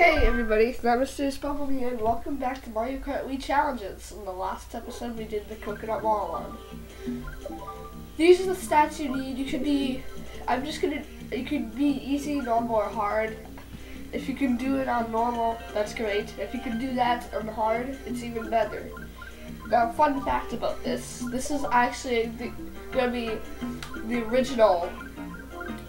Hey everybody, Namaste Bumblebee here, and welcome back to Mario Kart Wii Challenges. In the last episode, we did the Coconut Mall one. These are the stats you need. You could be, I'm just gonna, you could be easy, normal, or hard. If you can do it on normal, that's great. If you can do that on hard, it's even better. Now, fun fact about this, this is actually the, gonna be the original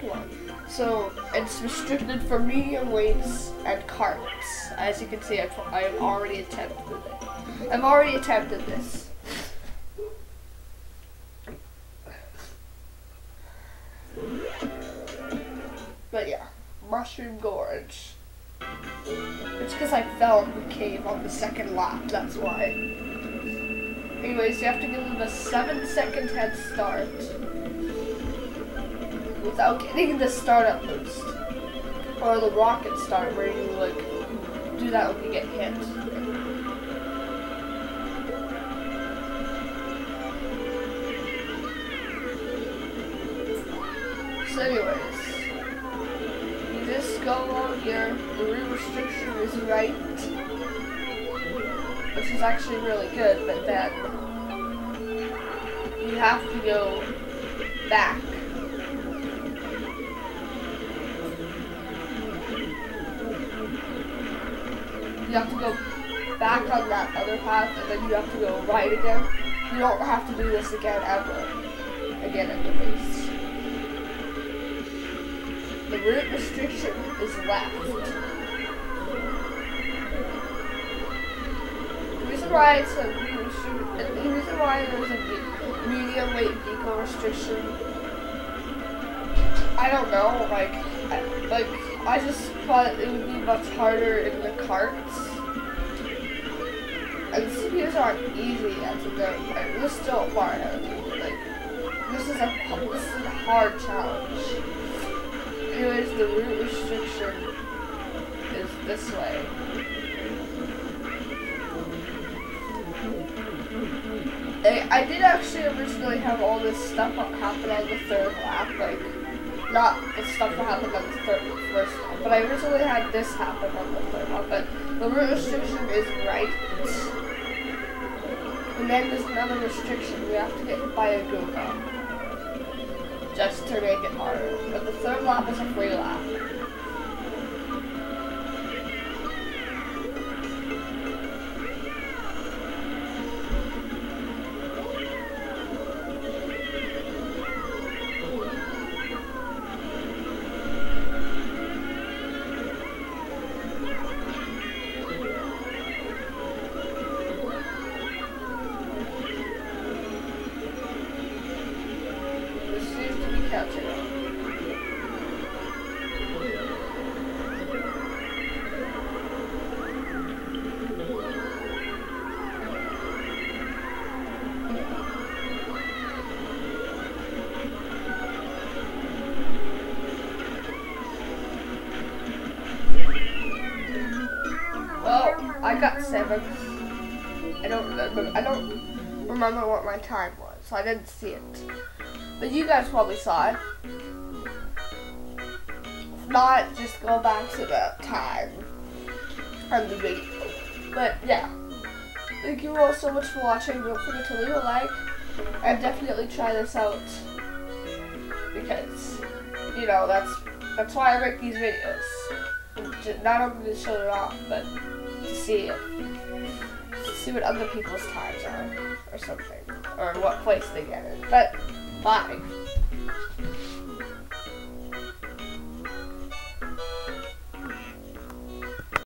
one. So it's restricted for medium weights and karts. As you can see, I've, I've already attempted it. I've already attempted this. But yeah, Mushroom Gorge. It's because I fell in the cave on the second lap, that's why. Anyways, you have to give them a 7 second head start without getting the startup boost. Or the rocket start where you like do that when you get hit. So anyways, you just go along here, the restriction is right, which is actually really good, but then you have to go back you have to go back on that other path and then you have to go right again. You don't have to do this again ever. Again at the base. The route restriction is left. The reason why it's a the reason why there's a medium weight vehicle restriction I don't know, like, like, I just thought it would be much harder in the karts. And the CPUs aren't easy as them. Like, we're still me. Like, this is a this is a hard challenge. Anyways, the route restriction is this way. I, I did actually originally have all this stuff happen on the third lap, like not the stuff that happened on the third, first one, but I originally had this happen on the third one, but the restriction is right. And then there's another restriction, we have to get by a Goomba. Just to make it harder. But the third lap is a free lap. I got seven. I don't uh, remember. I don't remember what my time was, so I didn't see it. But you guys probably saw it. If not, just go back to the time from the video. But yeah. Thank you all so much for watching. Don't forget to leave a like and definitely try this out. Because, you know, that's that's why I make these videos. Not only to show it off, but to see. To see what other people's times are or something. Or what place they get in. But Bye.